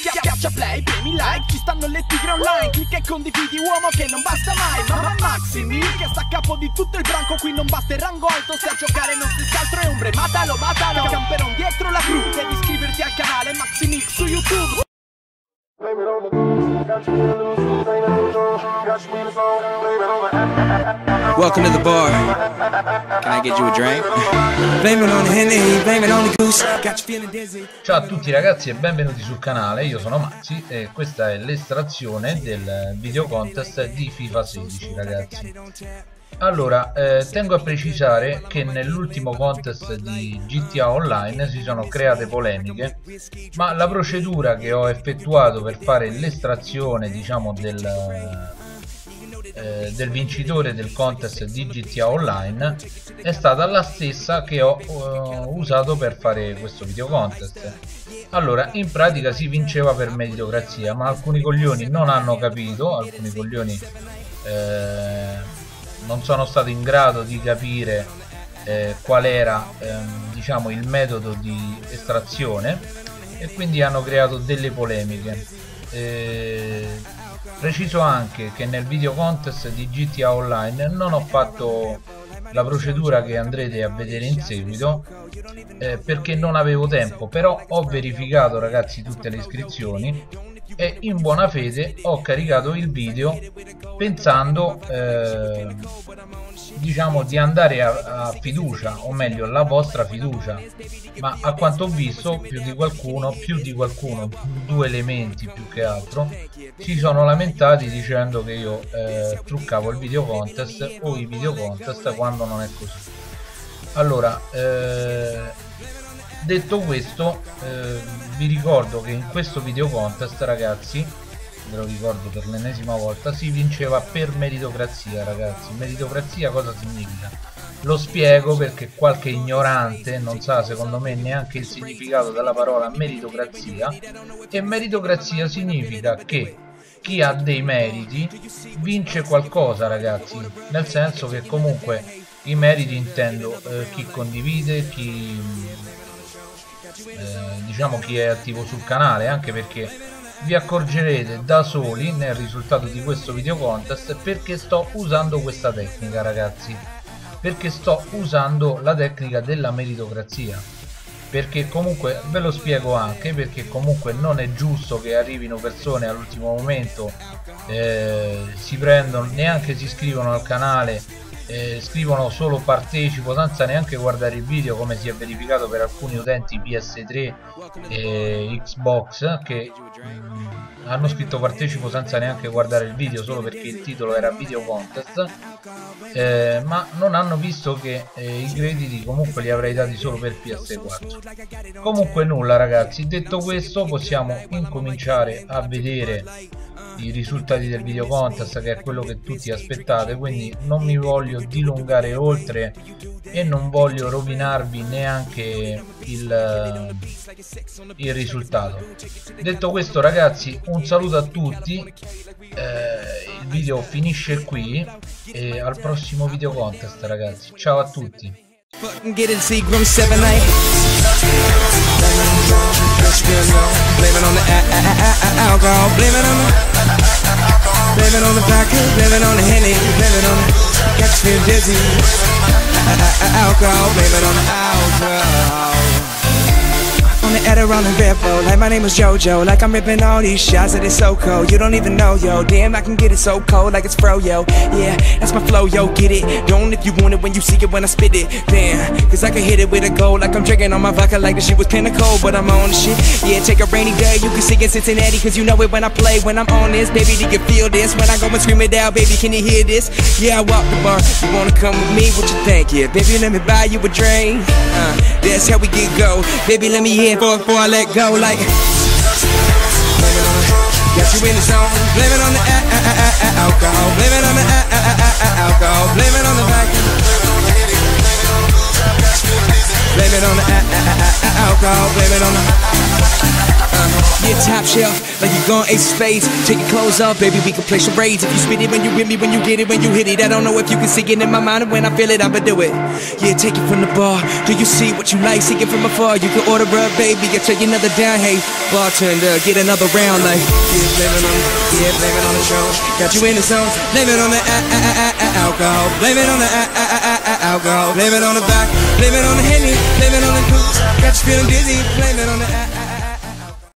Schiaccia play, premi like, ci stanno le tigre online. Clicca e condividi uomo che non basta mai. Mamma Maximi, che sta a capo di tutto il branco. Qui non basta il rango alto, se a giocare non si scaltro è ombre. Matalo, matalo, camperon dietro la gru Devi iscriverti al canale Maximix su YouTube Welcome to the bar. Can I get you a drink? blame it on the Henny, blame it on the goose. Got you feeling dizzy. Ciao a tutti ragazzi e benvenuti sul canale, io sono Maxi e questa è l'estrazione del video contest di FIFA 16 ragazzi. Allora, eh, tengo a precisare che nell'ultimo contest di GTA Online si sono create polemiche, ma la procedura che ho effettuato per fare l'estrazione, diciamo, del, eh, del vincitore del contest di GTA Online è stata la stessa che ho uh, usato per fare questo video contest. Allora, in pratica si vinceva per meritocrazia, ma alcuni coglioni non hanno capito, alcuni coglioni... Eh, non sono stato in grado di capire eh, qual era ehm, diciamo il metodo di estrazione e quindi hanno creato delle polemiche eh, preciso anche che nel video contest di GTA Online non ho fatto la procedura che andrete a vedere in seguito eh, perché non avevo tempo però ho verificato ragazzi tutte le iscrizioni e in buona fede ho caricato il video pensando eh, diciamo di andare a, a, fiducia o meglio la vostra fiducia. Ma a quanto ho visto più di qualcuno più di qualcuno due elementi più che altro si sono lamentati dicendo che io eh, truccavo il video contest o i video contest quando non è così. Allora eh, detto questo eh, vi ricordo che in questo video contest ragazzi ve lo ricordo per l'ennesima volta si vinceva per meritocrazia ragazzi. Meritocrazia cosa significa? Lo spiego perché qualche ignorante non sa secondo me neanche il significato della parola meritocrazia. E meritocrazia significa che chi ha dei meriti vince qualcosa ragazzi. Nel senso che comunque i meriti intendo eh, chi condivide chi eh, diciamo chi è attivo sul canale anche perché vi accorgerete da soli nel risultato di questo video contest perché sto usando questa tecnica ragazzi. Perché sto usando la tecnica della meritocrazia. Perché comunque ve lo spiego anche perché comunque non è giusto che arrivino persone all'ultimo momento eh, si prendono neanche si iscrivono al canale eh, scrivono solo partecipo senza neanche guardare il video come si è verificato per alcuni utenti PS3 e Xbox che mh, mm, hanno scritto partecipo senza neanche guardare il video solo perché il titolo era video contest. Eh, ma non hanno visto che eh, i crediti comunque li avrei dati solo per PS4 comunque nulla ragazzi. Detto questo possiamo incominciare a vedere i risultati del video contest che è quello che tutti aspettate quindi non mi voglio dilungare oltre e non voglio rovinarvi neanche il, il risultato. Detto questo ragazzi un saluto a tutti. Eh, il video finisce qui e al prossimo video contest ragazzi. Ciao a tutti. Get it, Seagram 7 night. Blame it on the alcohol, blame it on the Blame it on the vodka, blame it on the henny, blame it on the got you feel dizzy. Alcohol, blame it on the alcohol Adderall and Like my name is JoJo. Like I'm ripping all these shots that it's so cold. You don't even know, yo. Damn, I can get it so cold like it's fro, yo Yeah, that's my flow, yo, get it. Don't if you want it when you see it when I spit it. Damn, cause I can hit it with a gold Like I'm drinking on my vodka like the shit was pinnacle But I'm on the shit. Yeah, take a rainy day. You can see in Cincinnati Cause you know it when I play. When I'm on this, baby, do you feel this? When I go and scream it out, baby, can you hear this? Yeah, I walk the bar. You wanna come with me? What you think? Yeah, baby, let me buy you a drink. Uh, That's how we get go. Baby, let me hear before, before I let go like Got you in the zone, blame it on the uh, uh, uh, alcohol Blame it on the alcohol, blame it on the vodka Blame it on the alcohol, blame it on the uh, yeah, top shelf, like you gone ace of spades. Take your clothes off, baby, we can play charades. If you spit it when you with me, when you get it, when you hit it. I don't know if you can see it in my mind, and when I feel it, I'ma do it. Yeah, take it from the bar. Do you see what you like? See it from afar. You can order up, baby. I'll take another down. Hey, bartender, get another round. Like, yeah, blame it on, yeah, blame it on the show. Got you in the zone. Blame it on the alcohol. Blame it on the alcohol. Blame it on the back. Blame it on the henny. Blame it on the booze. Got you feeling dizzy. Blame it on the